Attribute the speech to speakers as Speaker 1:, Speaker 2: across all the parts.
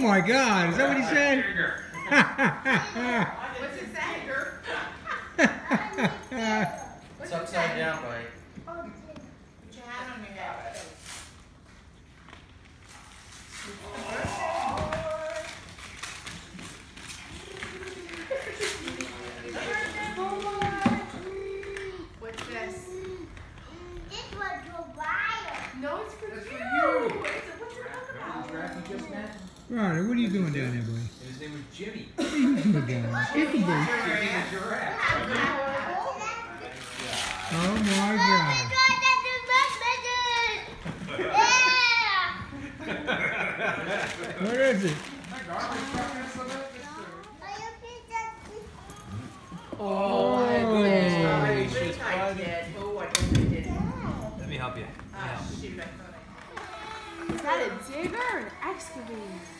Speaker 1: my God! Is that what he said?
Speaker 2: What's it say?
Speaker 3: It's upside down, buddy.
Speaker 2: Oh, put your hand on your head. What's this? No, it's for
Speaker 4: That's for
Speaker 2: you.
Speaker 4: you.
Speaker 2: It's what's it about?
Speaker 4: Draft you just met?
Speaker 1: Ronnie, what are you doing down there, buddy?
Speaker 4: His name was Jimmy.
Speaker 1: What are you doing down there?
Speaker 4: Jimmy the giraffe.
Speaker 1: Oh my God! What is it?
Speaker 4: My garbage truck has some of it.
Speaker 2: Oh. I think I. Oh, I think did.
Speaker 5: Let me help you.
Speaker 2: Shoot, I thought I.
Speaker 6: Is that a digger or an excavator?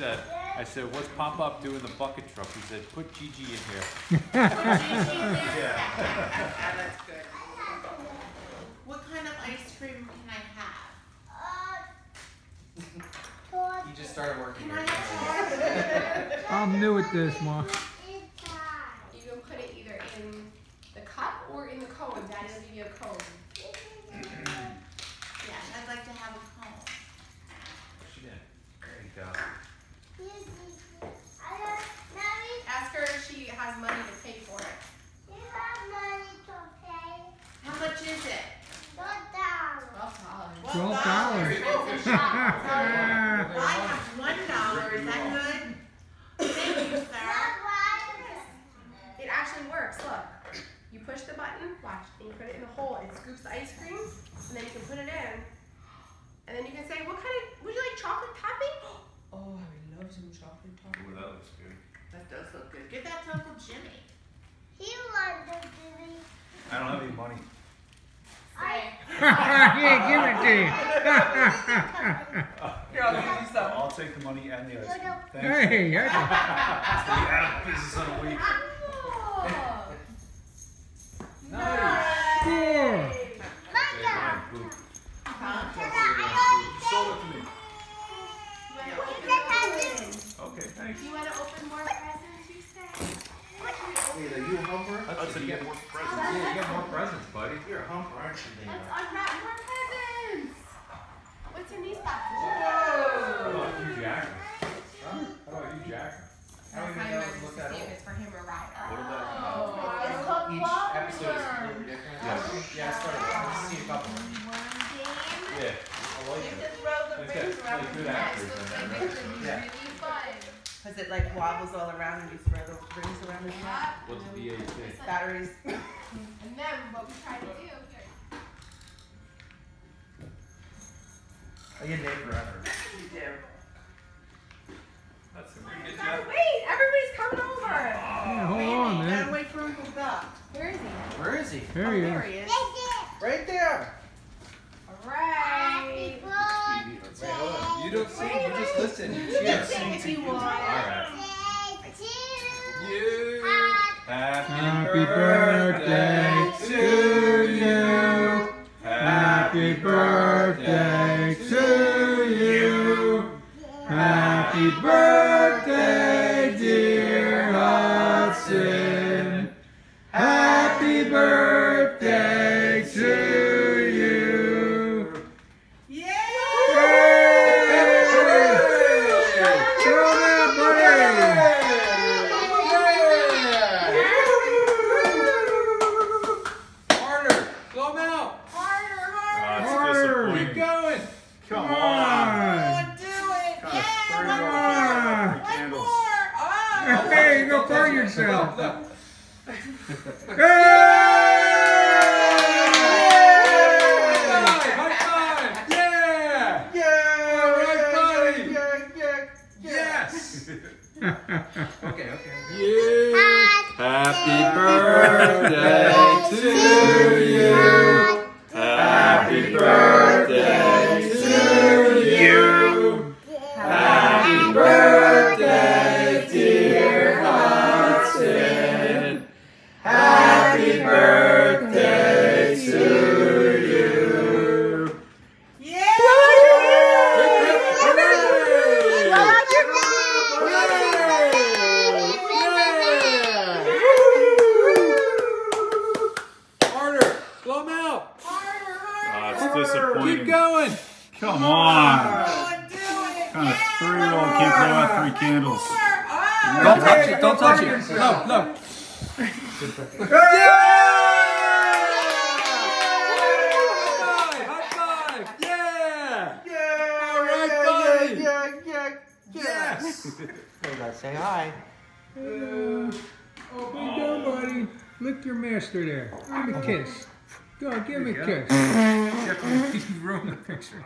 Speaker 2: I
Speaker 5: said, I said, what's Pop Up doing the bucket truck? He said, put Gigi in here.
Speaker 2: Yeah, that's good. What kind of ice cream can I have?
Speaker 3: Uh, he just started working
Speaker 2: Can
Speaker 3: here.
Speaker 2: I have
Speaker 1: I'm new at this, Ma.
Speaker 6: You can put it either in the cup or in the cone. Daddy will give you a cone.
Speaker 2: Yes, I'd like to have a cone.
Speaker 5: She did. There you go.
Speaker 6: Ask her if she has money to pay for it.
Speaker 2: How much is it?
Speaker 6: Twelve dollars.
Speaker 1: Twelve dollars.
Speaker 6: Expensive shop.
Speaker 2: Well, I have one dollar, is that good? Thank you, sir.
Speaker 6: It actually works. Look, you push the button, watch, and you put it in the hole. It scoops the ice cream, and then you can put it in. And then you can say, "What kind of? Would you like chocolate topping?" Oh, I would love some chocolate topping.
Speaker 5: Ooh, that looks good.
Speaker 2: That does look good. Give that to Uncle Jimmy.
Speaker 5: I don't have any money.
Speaker 6: Say,
Speaker 1: yeah, give it to you.
Speaker 3: Here, I'll give you some.
Speaker 5: I'll take the money and the ice cream. Thank you.
Speaker 1: hey, that's
Speaker 5: Stay out of business on a week.
Speaker 3: Humper?
Speaker 5: You get more presents.
Speaker 3: Oh, yeah, you get more
Speaker 5: presents, buddy.
Speaker 3: You're a humper, aren't you,
Speaker 6: Let's unwrap more presents. What's in these boxes?
Speaker 5: How about you, Jack? Huh? How about you, Jack?
Speaker 3: I don't even know what to look at
Speaker 6: See it's for him or Ryder.
Speaker 5: What about?
Speaker 6: Oh, it's called
Speaker 3: Each episode is completely different.
Speaker 5: Yes.
Speaker 3: Yeah, I started. Let's see a couple.
Speaker 5: Yeah. I like
Speaker 2: You
Speaker 5: it.
Speaker 2: just roll the rings around.
Speaker 5: really good actors in there, right?
Speaker 6: Really fun.
Speaker 2: Cause it like wobbles all around and you throw the rings around his neck.
Speaker 6: Yeah.
Speaker 5: What's VAT?
Speaker 2: Batteries.
Speaker 6: And then what we try to do here.
Speaker 3: I get named forever.
Speaker 2: You do.
Speaker 5: That's oh a pretty good job.
Speaker 6: wait, everybody's coming over.
Speaker 1: Yeah, oh, hold
Speaker 2: Wait a
Speaker 1: on,
Speaker 2: minute, Gotta wait for Uncle Doc.
Speaker 6: Where is he?
Speaker 3: Where is he?
Speaker 1: Oh, there
Speaker 2: Oh,
Speaker 1: you
Speaker 2: there
Speaker 1: go.
Speaker 2: he is.
Speaker 3: Right there.
Speaker 6: Alright.
Speaker 3: Wait, hold on. You don't sing, you just listen. You cheer.
Speaker 2: Sing if you want.
Speaker 5: Alright. You. Happy,
Speaker 1: Happy birthday to you. Happy birthday to you. Happy birthday, dear Hudson.
Speaker 5: Come,
Speaker 1: Come
Speaker 5: on.
Speaker 1: on.
Speaker 2: Do it.
Speaker 5: Kind
Speaker 2: yeah, one more.
Speaker 1: Candles.
Speaker 2: One more. Oh.
Speaker 1: Hey, go burn yourself.
Speaker 3: okay, okay.
Speaker 1: You.
Speaker 3: Happy birthday to
Speaker 1: Yeah! disappointing.
Speaker 6: Keep going.
Speaker 1: Come on.
Speaker 2: Oh, do it.
Speaker 1: Kind of three-year-old can't blow out three candles.
Speaker 2: Oh,
Speaker 4: Don't touch it. Don't touch it.
Speaker 3: yourself.
Speaker 4: No, no.
Speaker 6: High five. Yeah.
Speaker 3: Yeah,
Speaker 6: All right, buddy.
Speaker 3: yeah, yeah, yeah.
Speaker 4: Yes.
Speaker 2: Say hi.
Speaker 3: Uh, oh, what you doing, buddy? Lick your master there. Give him a kiss. Go, give me a kiss.
Speaker 4: You ruined the picture.